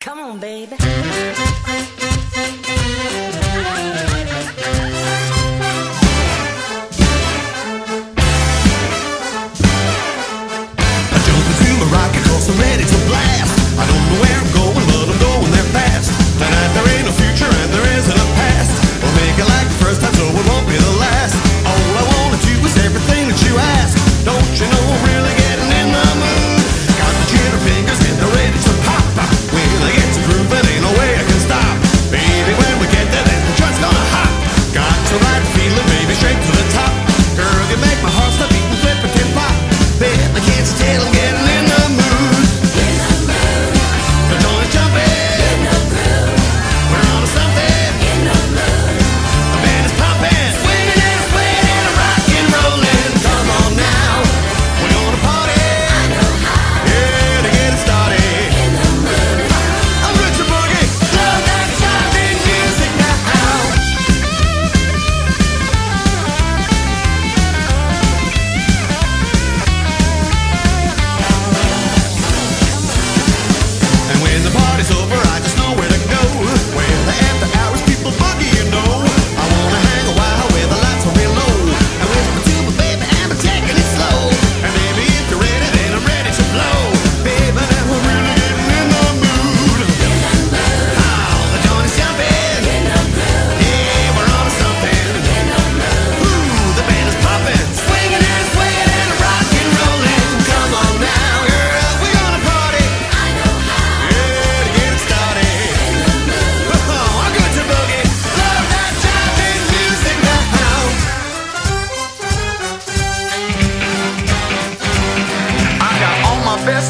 Come on, baby. I jump into a rocket, cause I'm ready to blast. I don't know where I'm going.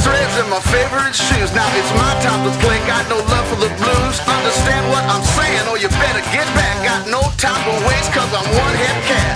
threads and my favorite shoes. Now it's my time to play, got no love for the blues. Understand what I'm saying, or you better get back. Got no time to waste, cause I'm one head cat.